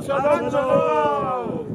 下班走